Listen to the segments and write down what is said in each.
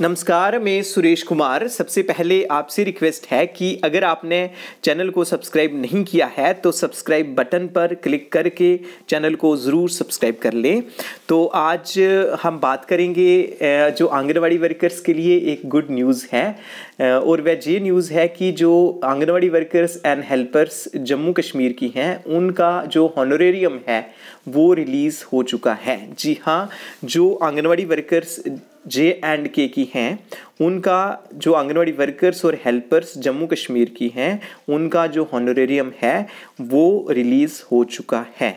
नमस्कार, मैं सुरेश कुमार। सबसे पहले आपसे रिक्वेस्ट है कि अगर आपने चैनल को सब्सक्राइब नहीं किया है तो सब्सक्राइब बटन पर क्लिक करके चैनल को ज़रूर सब्सक्राइब कर लें। तो आज हम बात करेंगे जो आंगनवाड़ी वर्कर्स के लिए एक गुड न्यूज़ है और वह ये न्यूज़ है कि जो anganwadi workers and helpers Jammu Kashmir की हैं, उनका जो हॉनोरेरियम है, वो रिलीज़ हो चुका है। जी हाँ जो आंगनवाड़ी वर्कर्स जे एंड के की हैं, उनका जो आंगनवाड़ी वर्कर्स और हेल्पर्स जम्मू कश्मीर की हैं, उनका जो हॉनोरेरियम है, वो रिलीज़ हो चुका है।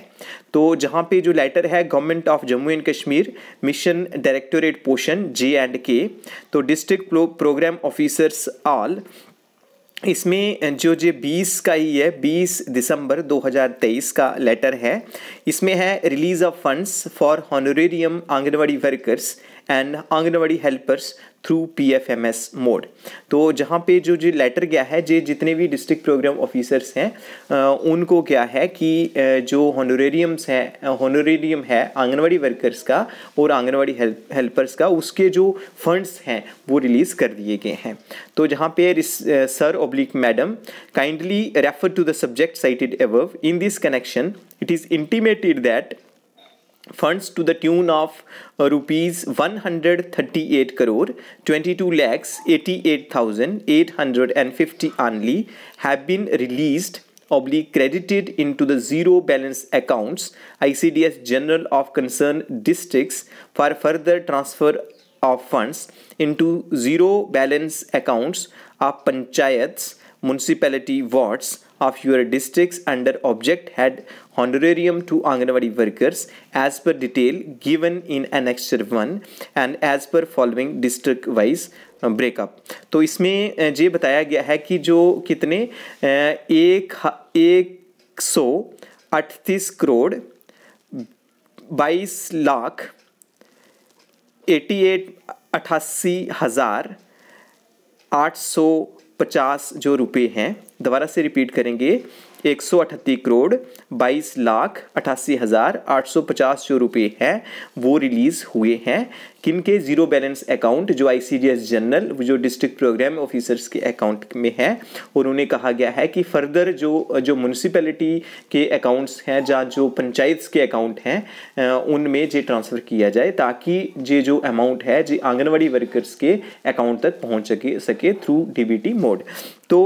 तो जहाँ पे जो लेटर है government of Jammu and Kashmir mission directorate Poshan J and K तो डिस्ट्रिक्ट प्रोग्राम ऑफिसर्स ऑल इसमें जो जो 20 का ही है 20 दिसंबर 2023 का लेटर है। इसमें है release of funds for honorarium anganwadi workers and anganwadi helpers through P F M S mode तो जहाँ पे जो जो लेटर गया है, जो जितने भी डिस्ट्रिक्ट प्रोग्राम ऑफिसर्स हैं उनको क्या है कि जो हॉनोरेरियम्स हैं हॉनोरेरियम है आंगनवाड़ी वर्कर्स का और आंगनवाड़ी हेल्प हेल्पर्स का, उसके जो फंड्स हैं, वो रिलीज़ कर दिए गए हैं। तो जहाँ पे sir oblique madam kindly refer to the subject cited above in this connection it is intimated that funds to the tune of uh, rupees 138 crore 22 lakhs 88850 only have been released oblique credited into the zero balance accounts ICDS General of Concerned Districts for further transfer of funds into zero balance accounts of panchayats municipality wards of your districts under object head honorarium to Anganwadi workers as per detail given in annexure 1 and as per following district wise breakup तो इसमें ये बताया गया है कि जो कितने एक एक सौ अड़तीस करोड़ बाईस लाख एटी एट अठासी हज़ार आठ सौ पचास जो रुपए हैं दोबारा से रिपीट करेंगे। एक सौ करोड़, बाईस लाख अठासी हज़ार आठ सौ पचास जो रुपये हैं, वो रिलीज़ हुए हैं। किन के ज़ीरो बैलेंस अकाउंट, जो आईसीडीएस जनरल, जो डिस्ट्रिक्ट प्रोग्राम ऑफिसर्स के अकाउंट में है, और उन्हें कहा गया है कि फर्दर जो जो म्यूनसिपैलिटी के अकाउंट्स हैं, जहाँ जो पंचायत के अकाउंट हैं उनमें जे ट्रांसफ़र किया जाए, ताकि ये जो अमाउंट है, जे आंगनवाड़ी वर्कर्स के अकाउंट तक पहुँच सके सके थ्रू डीबीटी मोड तो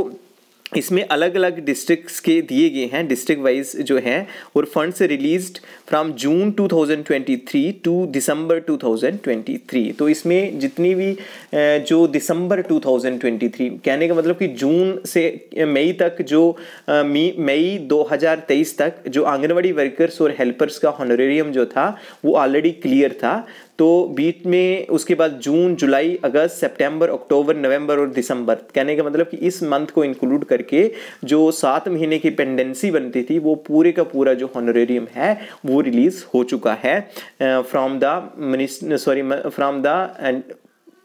इसमें अलग अलग डिस्ट्रिक्ट्स के दिए गए हैं डिस्ट्रिक्ट वाइज जो हैं, और funds released from June 2023 to December 2023 तो इसमें जितनी भी जो दिसंबर 2023 कहने का मतलब कि जून से मई तक जो मई 2023 तक जो आंगनवाड़ी वर्कर्स और हेल्पर्स का हॉनोरेरियम जो था, वो ऑलरेडी क्लियर था। तो बीच में उसके बाद जून, जुलाई, अगस्त, सितंबर, अक्टूबर, नवंबर और दिसंबर। कहने का मतलब कि इस मंथ को इंक्लूड करके जो सात महीने की पेंडेंसी बनती थी, वो पूरे का पूरा जो हॉनोरेरियम है, वो रिलीज़ हो चुका है। From the minister sorry from the end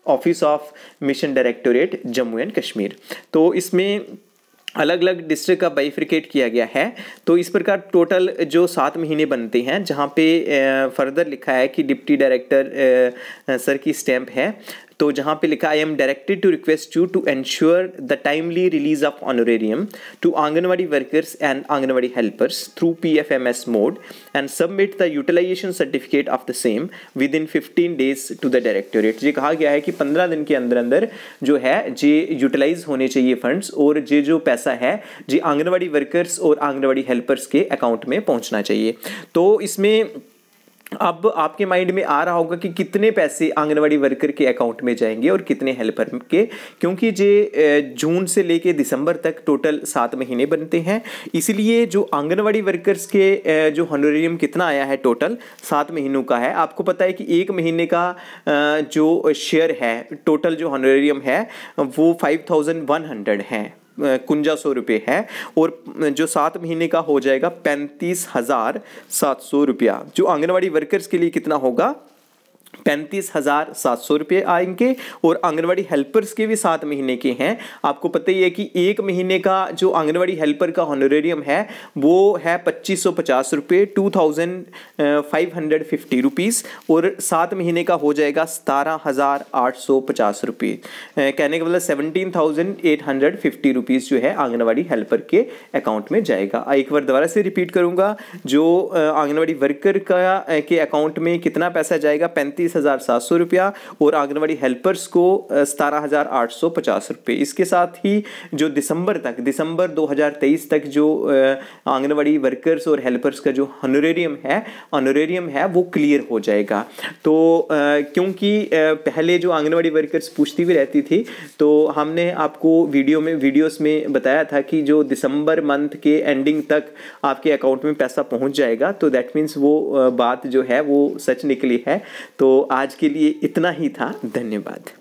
office of mission directorate Jammu and Kashmir तो इसमें अलग अलग डिस्ट्रिक्ट का बाइफ्रिकेट किया गया है तो इस प्रकार टोटल जो सात महीने बनते हैं, जहाँ पे फर्दर लिखा है कि डिप्टी डायरेक्टर सर की स्टैंप है तो जहाँ पे लिखा I am directed to request you to ensure the timely release of honorarium to anganwadi workers and anganwadi helpers through P F M S mode and submit the utilization certificate of the same within fifteen days to the directorate ये कहा गया है कि पंद्रह दिन के अंदर अंदर जो है, जे यूटिलाइज होने चाहिए फंड्स और जे जो पैसा है, जे आंगनवाड़ी वर्कर्स और आंगनवाड़ी हेल्पर्स के अकाउंट में पहुँचना चाहिए। तो इसमें अब आपके माइंड में आ रहा होगा कि कितने पैसे आंगनवाड़ी वर्कर के अकाउंट में जाएँगे और कितने हेल्पर के, क्योंकि जे जून से लेके दिसंबर तक टोटल सात महीने बनते हैं। इसलिए जो आंगनवाड़ी वर्कर्स के जो हॉनोरियम कितना आया है टोटल, सात महीनों का है। आपको पता है कि एक महीने का जो शेयर है टोटल जो हॉनोरियम है, वो फाइव थाउज़ेंड वन हंड्रेड है। कुंजा सौ रुपये है और जो सात महीने का हो जाएगा पैंतीस हज़ार सात सौ रुपया। जो आंगनवाड़ी वर्कर्स के लिए कितना होगा? पैंतीस हज़ार सात सौ रुपये आएँगे और आंगनवाड़ी हेल्पर्स के भी सात महीने के हैं। आपको पता ही है कि एक महीने का जो आंगनवाड़ी हेल्पर का हॉनोरेरियम है, वो है पच्चीस सौ पचास रुपये two thousand five hundred fifty rupees और सात महीने का हो जाएगा सतारह हज़ार आठ सौ पचास रुपये। कहने का मतलब seventeen thousand eight hundred fifty rupees जो है आंगनवाड़ी हेल्पर के अकाउंट में जाएगा। एक बार दोबारा से रिपीट करूँगा, जो आंगनवाड़ी वर्कर का के अकाउंट में कितना पैसा जाएगा, पैंतीस पैंतीस हज़ार सात सौ रुपया और आंगनवाड़ी हेल्पर्स को सतारह हज़ार आठ सौ पचास रुपये। इसके साथ ही जो दिसंबर तक, दिसंबर 2023 तक जो आंगनवाड़ी वर्कर्स और हेल्पर्स का जो ऑनरेरियम है ऑनरेरियम है, वो क्लियर हो जाएगा। तो क्योंकि पहले जो आंगनवाड़ी वर्कर्स पूछती भी रहती थी तो हमने आपको वीडियो में, वीडियोस में बताया था कि जो दिसंबर मंथ के एंडिंग तक आपके अकाउंट में पैसा पहुँच जाएगा तो दैट मीन्स वो बात जो है, वो सच निकली है। तो आज के लिए इतना ही था धन्यवाद।